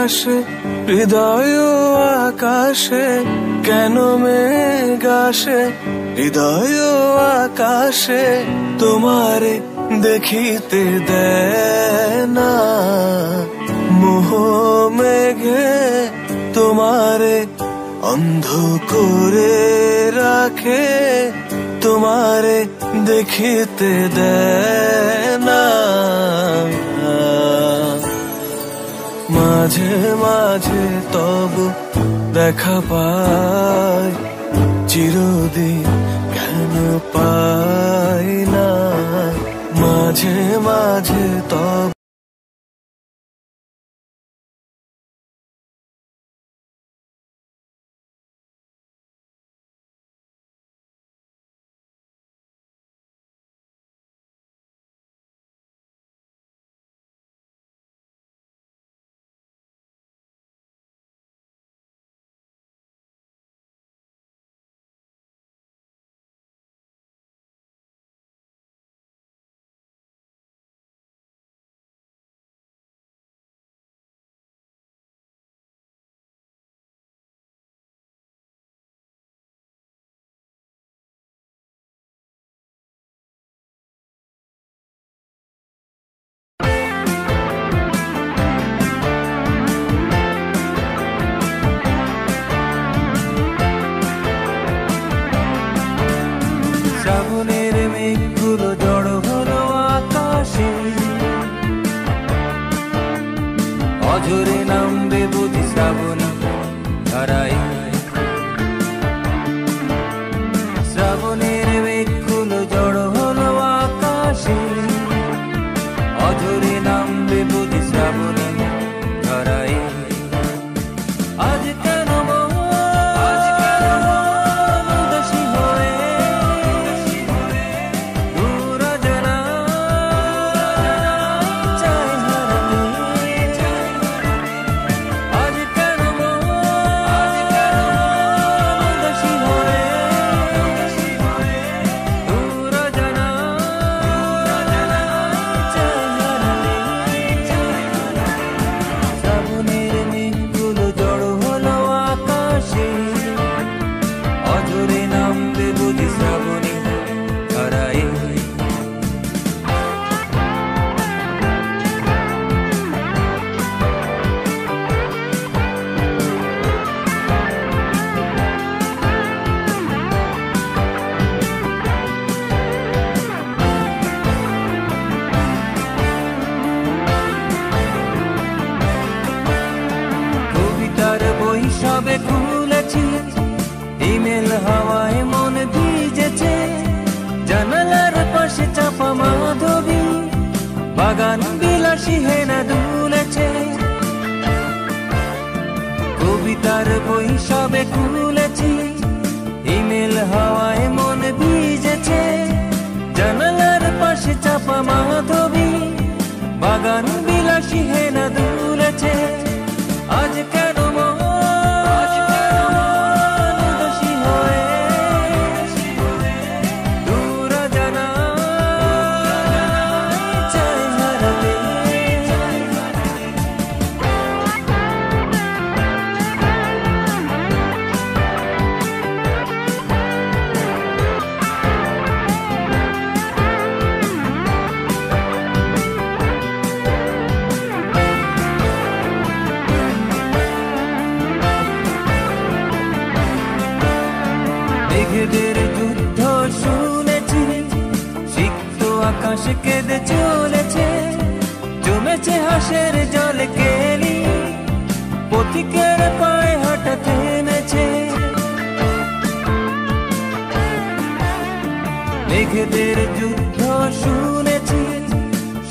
আকাশে, হৃদয় আকাশে, কেন মেঘাসে হৃদয় আকাশে তোমারে দেখিতে দেয় না মোহ মেঘে তোমারে অন্ধ করে রাখে, তোমারে দেখিতে দেয় না মাঝে মাঝে তব দেখা পাই চিরদিন কেন পাই না। মাঝে মাঝে তব মেঘেদের যুদ্ধ শুনেছি। সিক্ত আকাশ কেঁদে চলেছে। জমেছে হাসের জল কেলি। পথিকের পায়ে হাঁটা থেমেছে মেঘেদের যুদ্ধ শুনেছি।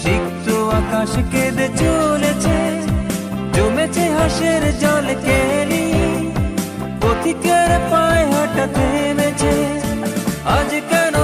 সিক্ত আকাশ কেঁদে চলেছে। জমেছে হাসের জল কেলি। পথিকের পায়ে হাঁটা থেমেছে আজ কেন মন